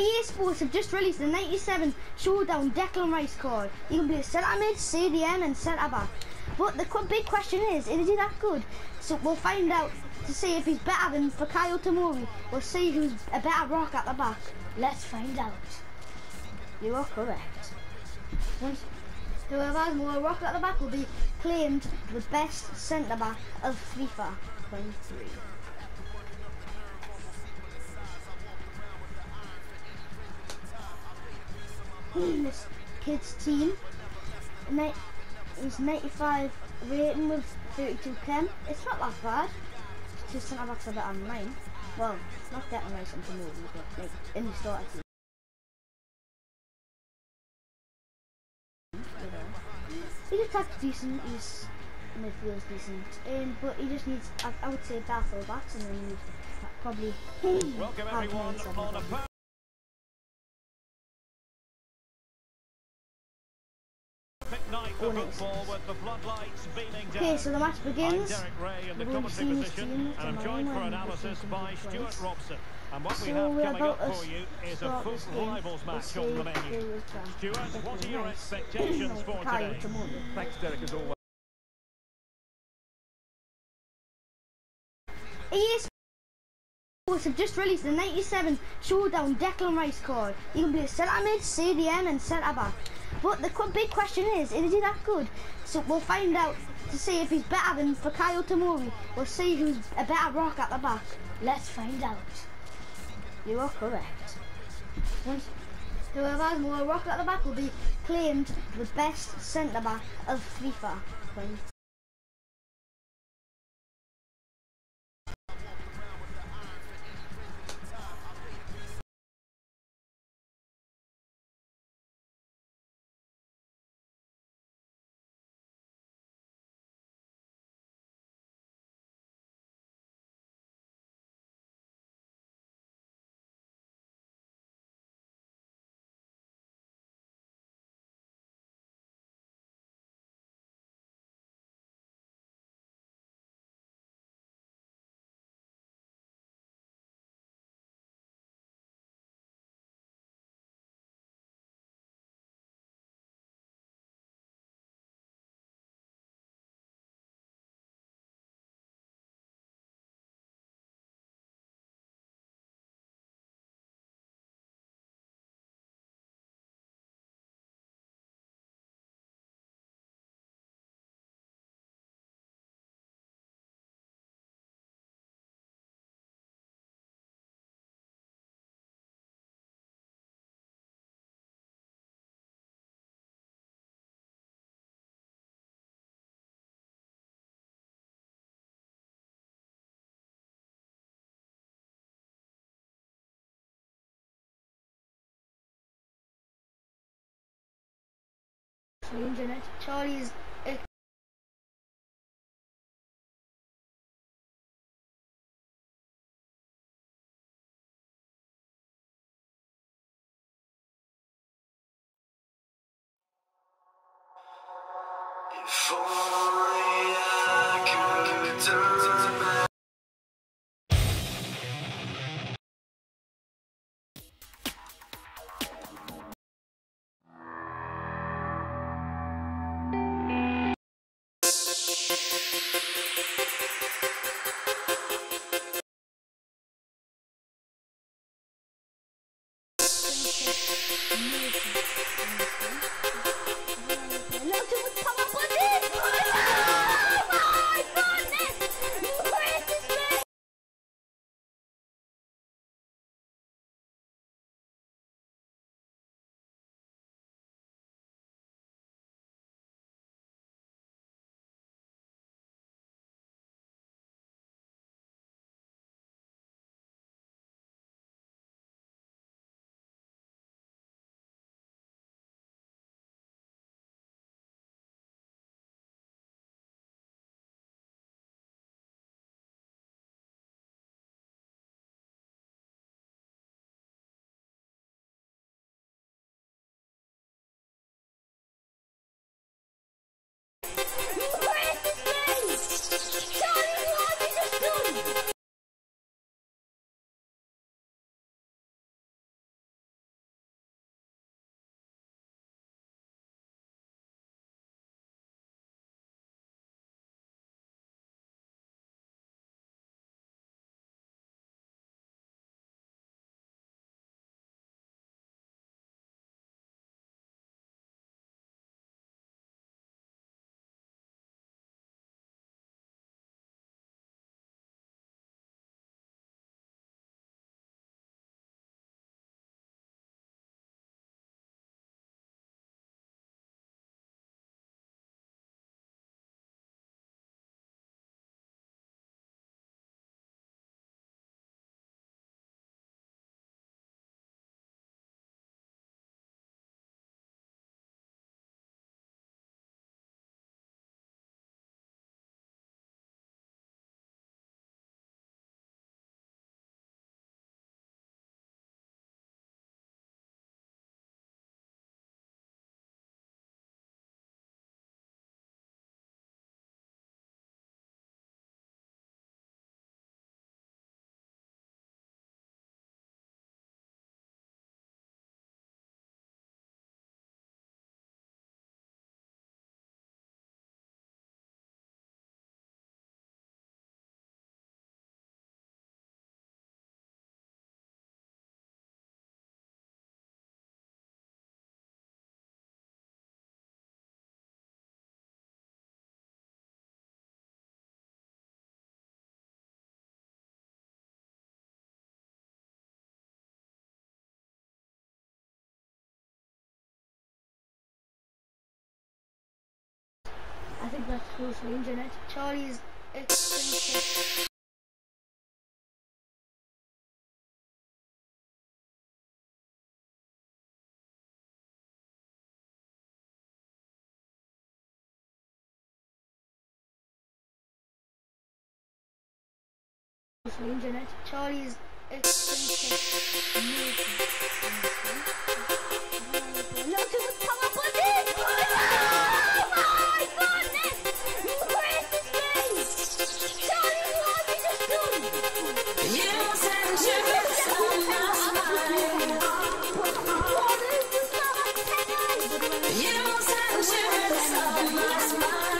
EA Sports have just released the 97 Showdown Declan Rice card. You can play centre mid, CDM and centre back. But the big question is, is he that good? So we'll find out to see if he's better than Fikayo Tomori. We'll see who's a better rock at the back. Let's find out. You are correct. Once, whoever has more rock at the back will be claimed the best centre back of FIFA 23. This kid's team. Ni- He's 95 rating with 32 chem. It's not that bad. Just centre backs are better than mine. Well, not getting nice into movie, but like in the. You know. His attack's decent, his midfield's decent, um, but he just needs, I, I would say, battle backs and then he probably Welcome everyone down. Okay, so the match I'm begins. Derek Ray in the We've commentary seen this position, and I'm joined for analysis by Stuart. Robson. And what we So have we're coming up for you is a start foot rivals match on the menu. who is the Stuart, what are your expectations for today? Thanks, Derek, as always. Sports have just released the 97 Showdown Declan Rice card. You can play centre mid, CDM and centre back. But the big question is, is he that good? So we'll find out to see if he's better than Fikayo Tomori. We'll see who's a better rock at the back. Let's find out. You are correct. Whoever has more rock at the back will be claimed the best centre back of FIFA. change in it. Charlie's have close range in it. Charlie's expensive. range in it. Charlie's expensive. Not You said you. were so my smile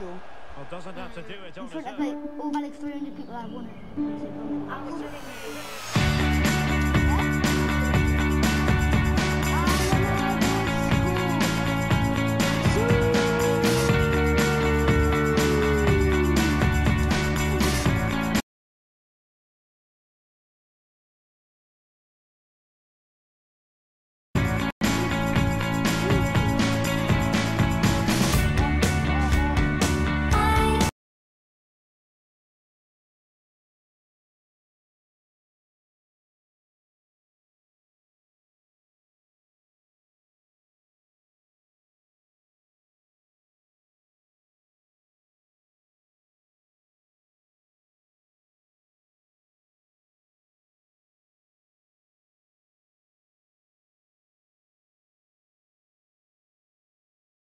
Well, doesn't have to do it on of like over like 300 people that won it.